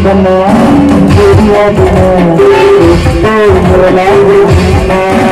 la la